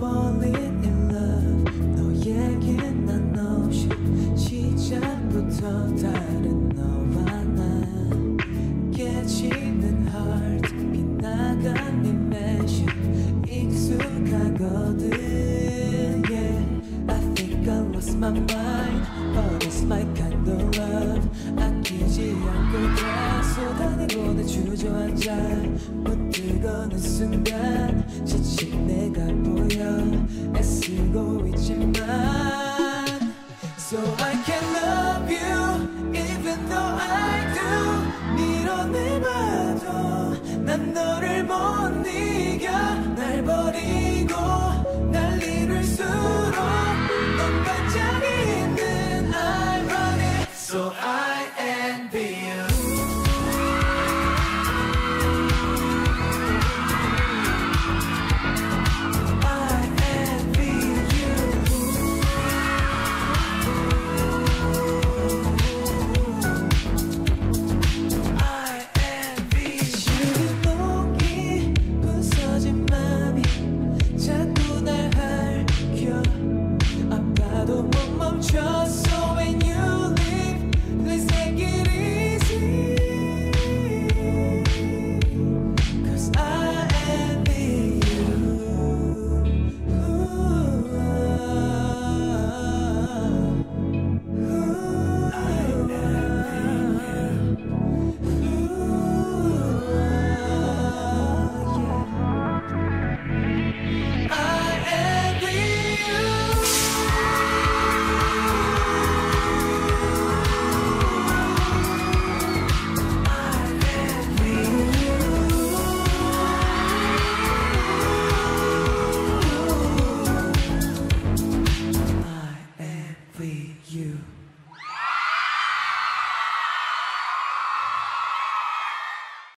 falling in love 너에게 난 없이 시작부터 다른 너와 난 깨지는 heart 네 멘션 익숙하거든 yeah I think I lost my mind but it's my kind of love 아끼지 않고 다 쏟아내고 내 주저앉아 무뜨거는 순간 너를 못 이겨. 날 버린